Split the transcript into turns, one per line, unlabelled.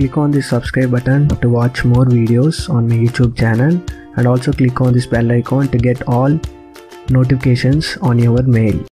click on the subscribe button to watch more videos on my youtube channel and also click on this bell icon to get all notifications on your mail.